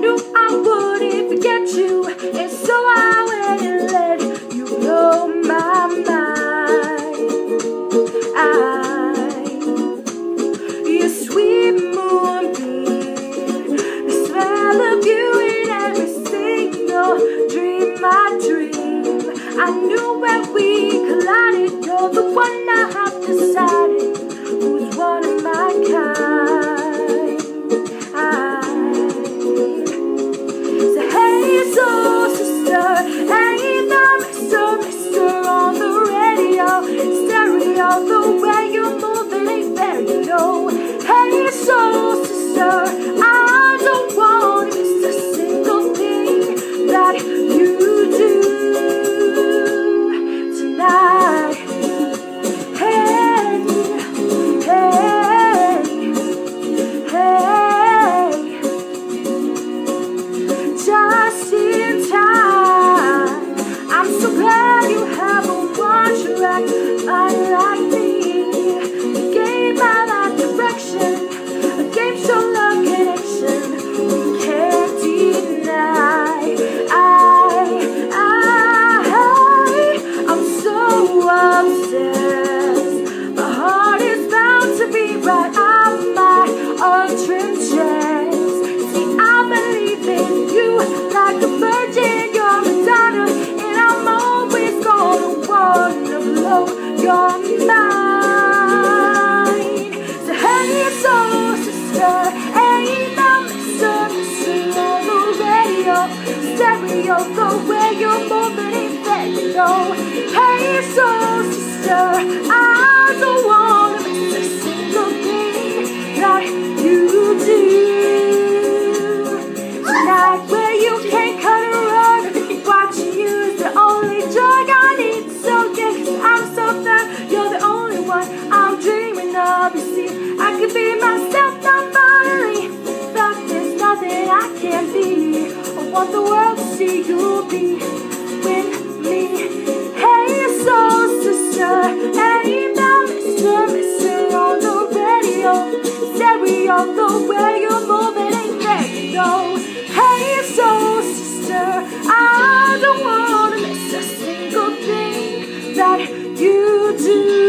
knew I wouldn't forget you, and so I went and let you blow my mind. I, your sweet moonbeam, the smell of you in every single dream I dream. I knew when we collided, you're the one I have decided. just in time. I'm so glad. stereo, go where your moment is that you know. Hey, soul sister, I don't want. You